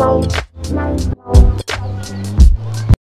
float.